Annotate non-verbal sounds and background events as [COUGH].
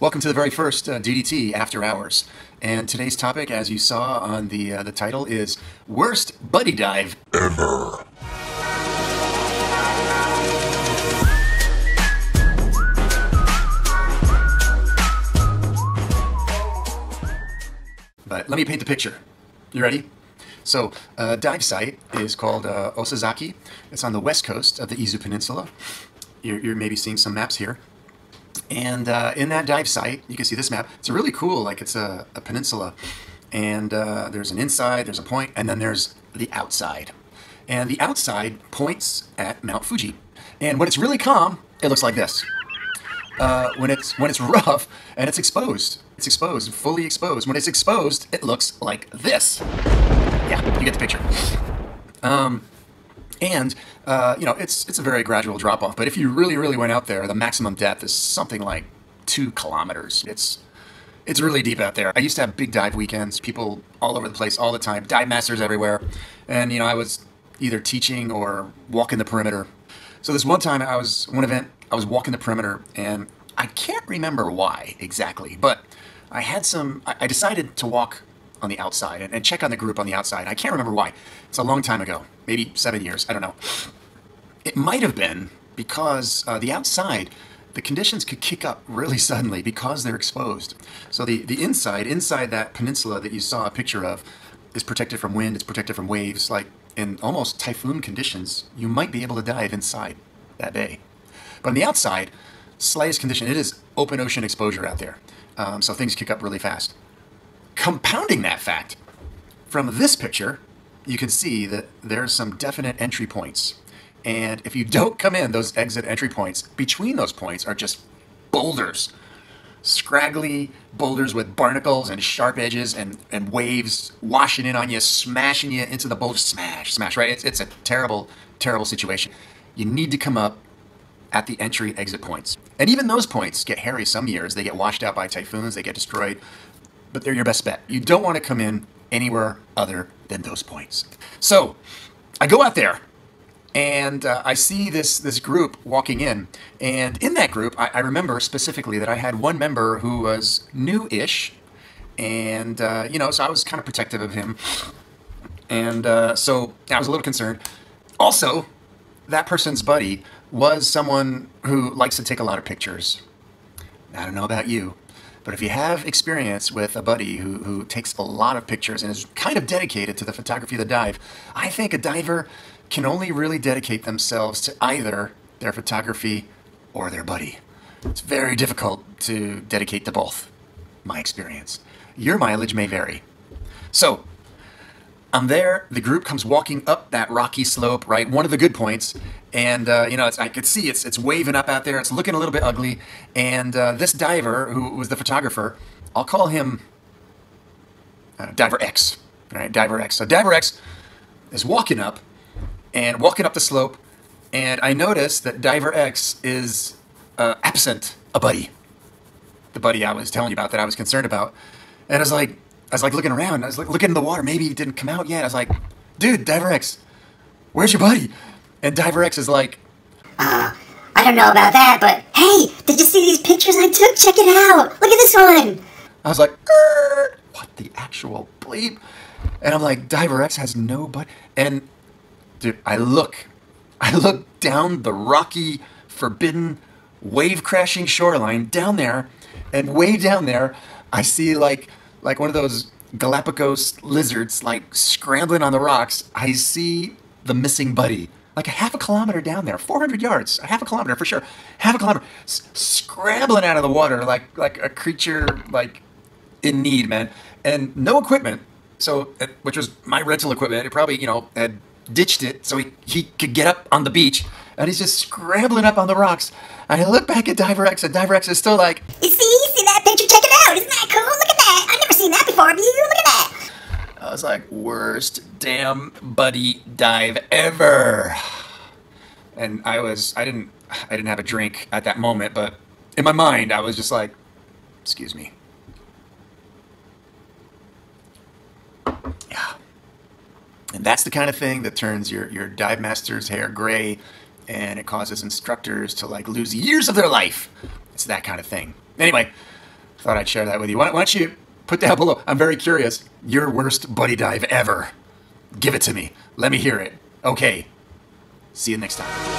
Welcome to the very first uh, DDT After Hours. And today's topic, as you saw on the uh, the title, is worst buddy dive ever. But let me paint the picture. You ready? So, uh, dive site is called uh, Osezaki. It's on the west coast of the Izu Peninsula. You're, you're maybe seeing some maps here. And uh, in that dive site, you can see this map. It's really cool, like it's a, a peninsula. And uh, there's an inside, there's a point, and then there's the outside. And the outside points at Mount Fuji. And when it's really calm, it looks like this. Uh, when it's when it's [LAUGHS] rough and it's exposed, it's exposed, fully exposed. When it's exposed, it looks like this. Yeah, you get the picture. Um, and uh, you know, it's it's a very gradual drop off. But if you really, really went out there, the maximum depth is something like two kilometers. It's it's really deep out there. I used to have big dive weekends, people all over the place all the time, dive masters everywhere, and you know, I was either teaching or walking the perimeter. So this one time, I was one event, I was walking the perimeter, and I can't remember why exactly, but I had some. I decided to walk on the outside and, and check on the group on the outside. I can't remember why. It's a long time ago, maybe seven years. I don't know. It might have been because uh, the outside, the conditions could kick up really [LAUGHS] suddenly because they're exposed. So the, the inside, inside that peninsula that you saw a picture of, is protected from wind, it's protected from waves. Like in almost typhoon conditions, you might be able to dive inside that bay. But on the outside, slightest condition, it is open ocean exposure out there. Um, so things kick up really fast. Compounding that fact, from this picture, you can see that there's some definite entry points. And if you don't come in those exit entry points, between those points are just boulders. Scraggly boulders with barnacles and sharp edges and, and waves washing in on you, smashing you into the boulder. Smash, smash, right? It's, it's a terrible, terrible situation. You need to come up at the entry exit points. And even those points get hairy some years. They get washed out by typhoons, they get destroyed but they're your best bet. You don't want to come in anywhere other than those points. So I go out there and uh, I see this this group walking in, and in that group, I, I remember specifically that I had one member who was new-ish, and uh, you know, so I was kind of protective of him, and uh, so I was a little concerned. Also, that person's buddy was someone who likes to take a lot of pictures. I don't know about you, but if you have experience with a buddy who, who takes a lot of pictures and is kind of dedicated to the photography of the dive, I think a diver can only really dedicate themselves to either their photography or their buddy. It's very difficult to dedicate to both, my experience. Your mileage may vary. So, I'm there. The group comes walking up that rocky slope, right? One of the good points. And, uh, you know, I could see it's, it's waving up out there. It's looking a little bit ugly. And uh, this diver, who was the photographer, I'll call him uh, Diver X. Right? Diver X. So Diver X is walking up and walking up the slope. And I notice that Diver X is uh, absent a buddy. The buddy I was telling you about that I was concerned about. And I was like, I was like looking around. I was like looking in the water. Maybe he didn't come out yet. I was like, dude, Diver X, where's your buddy? And Diver X is like, uh, I don't know about that, but hey, did you see these pictures I took? Check it out. Look at this one. I was like, what the actual bleep? And I'm like, Diver X has no buddy. And dude, I look, I look down the rocky, forbidden, wave crashing shoreline down there, and way down there, I see like like one of those Galapagos lizards, like scrambling on the rocks. I see the missing buddy, like a half a kilometer down there, 400 yards, a half a kilometer for sure, half a kilometer, s- scrambling out of the water like like a creature like in need, man, and no equipment. So, uh, which was my rental equipment. It probably you know had ditched it so he, he could get up on the beach, and he's just scrambling up on the rocks. And I look back at Diver X, and Diver X is still like, You see, you see that picture? Check it out. Isn't that cool? Look at that. I've look at that. I was like, worst damn buddy dive ever. And I was, I didn't, I didn't have a drink at that moment, but in my mind, I was just like, excuse me. Yeah. And that's the kind of thing that turns your, your dive master's hair gray and it causes instructors to like lose years of their life. It's that kind of thing. Anyway, thought I'd share that with you. Why, why don't you put down below? I'm very curious. Your worst buddy dive ever. Give it to me. Let me hear it. Okay. See you next time.